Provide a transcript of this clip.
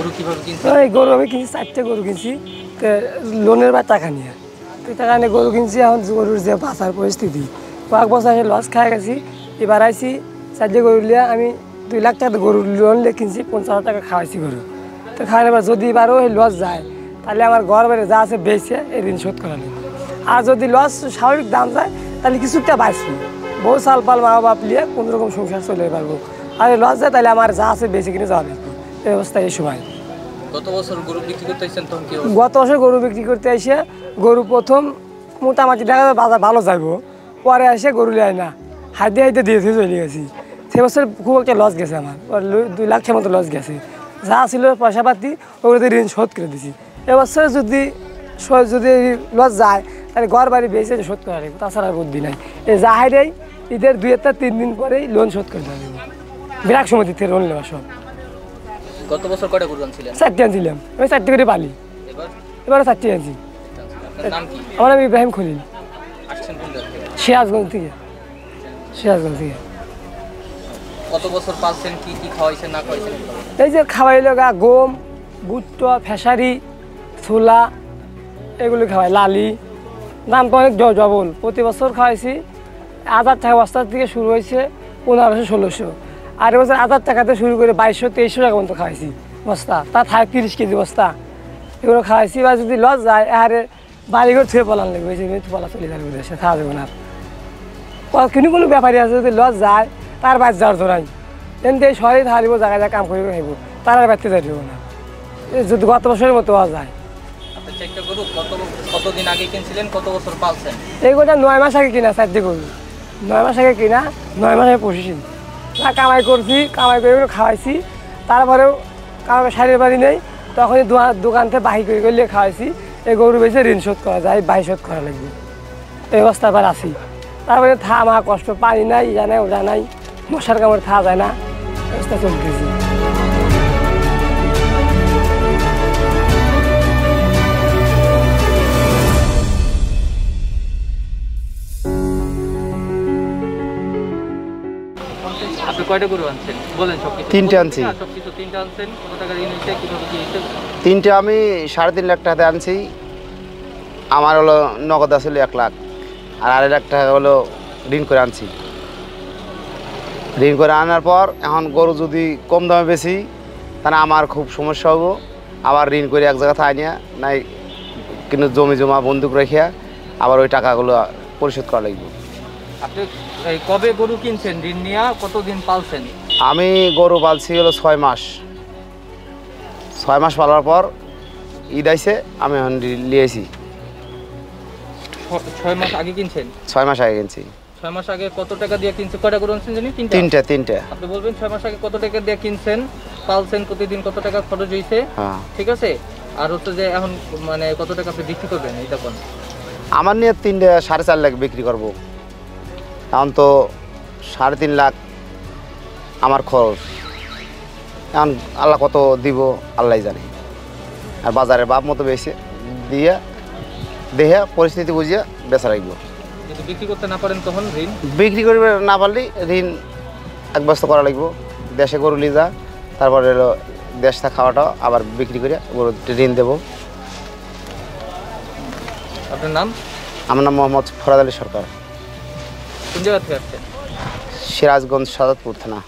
গরু কীভাবে এই গরু আমি কিনছি, চারটে গরু কিনছি। লোনের বা টাকা নিয়ে। তো টাকা নিয়ে গরু কিনছি, এখন গরুর যে বাঁচার পরিস্থিতি। কয়েক বছর আগে লস খাই গেছি, এবার আইছি, চারটে গরু লিয়ে আমি দুই লাখ টাকা গরু লোন নিয়ে কিনছি, পঞ্চাশ হাজার টাকা খাওয়াইছি গরু। তো খাওয়ার এবার যদি এবারও এই লস যায়, তাহলে আমার ঘর বাড়ি যা আছে বেচে এই ঋণ শোধ করা নেই আর যদি লস স্বাভাবিক দাম যায়, তাহলে কিছুটা বাঁচবো। বহু সাল পাল মা বাপ নিয়ে কোনো রকম সংসার চলে পারব আর লস যায়, তাহলে আমার যা আছে বেঁচে কিনে যাওয়া দেখব এই অবস্থা এই সময় গত বছর গরু বিক্রি করতে এসেছেন তখন কি গত বছর গরু বিক্রি করতে এসে গরু প্রথম মোটামুটি দেখা যায় বাজার ভালো যাইবো পরে এসে গরু নেয় না। হাইতে হাইতে দিয়ে দিয়ে চলে গেছি। সে বছর খুব একটা লস গেছে আমার দুই লাখের মতো লস গেছে। যা ছিল পয়সা পাতি ওগুলোতে ঋণ শোধ করে দিছি। এবছর যদি যদি লস যায় তাহলে ঘর বাড়ি বেঁচে শোধ করা লাগবে তাছাড়া আর বুদ্ধি নাই। এই যাহাইরেই ঈদের দুই একটা তিন দিন পরেই লোন শোধ করে দেওয়া লাগবে। বিরাট সময় দিতে লোন নেওয়া সব। গত বছর কয়টা গরু আনছিলেন চারটে আনছিলাম। আমি চারটে করে পালি। এবার? এবারে চারটে আনছি। নাম কি? আমার নাম ইব্রাহিম খলিল। আসছেন কোন জায়গা থেকে? সিরাজগঞ্জ থেকে। সিরাজগঞ্জ থেকে। কত বছর পালছেন কি কি খাওয়াইছেন না খাওয়াইছেন? এই যে খাওয়াই লগা গম বুট্ট ফেসারি ছোলা এগুলো খাওয়াই লালি। দাম তো অনেক জবল। প্রতি বছর খাওয়াইছি। হাজার টাকা বস্তার থেকে শুরু হয়েছে পনেরোশো ষোলোশো। আর এবছর হাজার টাকাতে শুরু করে বাইশশো তেইশশো টাকা পর্যন্ত খাওয়াইছি বস্তা। তা থাকে তিরিশ কেজি বস্তা। এগুলো খাওয়াইছি বা যদি লস যায় আরে বাড়িঘর থুয়ে পলান লাগবে। যে পলা চলে যাবে দেশে খাওয়া যাবে না কিন্তু কোনো ব্যাপারী আছে যদি লস যায় তার বাদ যাওয়ার ধরাই। এমনি এই শহরে হারিব জায়গায় জায়গায় কাম করে খাইব। তার আর বাড়তে যাইব না। এই যদি গত বছরের মতো হওয়া যায়। আপনার চারটা গরু কত কতদিন আগে কিনছিলেন কত বছর পালছেন? এই গোটা নয় মাস আগে কিনা চারটে করবি নয় মাস আগে কিনা নয় মাস আগে পুষেছি না কামাই করছি, কামাই করে খাওয়াইছি। তারপরেও কামাই শাড়ির বাড়ি নেই, তখনই দোকান থেকে বাহি করে করলে খাওয়াইছি। এই গরু বেশি ঋণ শোধ করা যায়, বাহি শোধ করা লাগবে। এই অবস্থা আবার আসি তারপরে থা, মা কষ্ট, পানি নাই ইয়া নাই ওজা নাই মশার কামড় থা যায় না। অবস্থা চলতেছি। আপনি কয়টা গরু আনছেন? বলেন সব তিনটে আনছি। আনছেন। কত কীভাবে কি তিনটে আমি সাড়ে তিন লাখ টাকাতে আনছি। আমার হলো নগদ আসলে এক লাখ। আর আড়াই লাখ টাকা হলো ঋণ করে আনছি। ঋণ করে আনার পর এখন গরু যদি কম দামে বেশি তাহলে আমার খুব সমস্যা হব। আবার ঋণ করে এক জায়গাতে আনিয়া নাই কিন্তু জমি জমা বন্দুক রেখিয়া আবার ওই টাকাগুলো পরিশোধ করা লাগবে। আপনি কবে গরু কিনছেন? ঋণ নিয়ে? কতদিন পালছেন? আমি গরু পালছি হলো ছয় মাস। ছয় মাস পালার পর ঈদ আইসে আমি এখন লিয়েছি। ছয় মাস আগে কিনছেন? ছয় মাস আগে কিনছি। ছয় মাস আগে কত টাকা দিয়ে কিনছেন? কয়টা গরু আনছেন জানি? তিনটা। তিনটে তিনটে। আপনি বলবেন ছয় মাস আগে কত টাকা দিয়ে কিনছেন? পালছেন প্রতিদিন কত টাকা খরচ হয়েছে হ্যাঁ। ঠিক আছে? আর হচ্ছে যে এখন মানে কত টাকা আপনি বিক্রি করবেন এই তখন? আমার নিয়ে তিনটে সাড়ে চার লাখ বিক্রি করব। এখন তো সাড়ে তিন লাখ আমার খরচ। এখন আল্লাহ কত দিব আল্লাহ জানে। আর বাজারে বাপ মতো বেশি দিয়ে দেহে পরিস্থিতি বুঝিয়ে বেচা রাখব। বিক্রি করতে না পারেন তখন ঋণ? বিক্রি করবে না পারলে ঋণ এক করা লাগবো। দেশে গরু নিয়ে যা তারপরে হলো দেশটা খাওয়াটা আবার বিক্রি করে গরু ঋণ দেবো। আপনার নাম? আমার নাম মোহাম্মদ ফরাদ আলী সরকার। কোন জায়গা থেকে আসছেন সিরাজগঞ্জ সাদাতপুর থানা।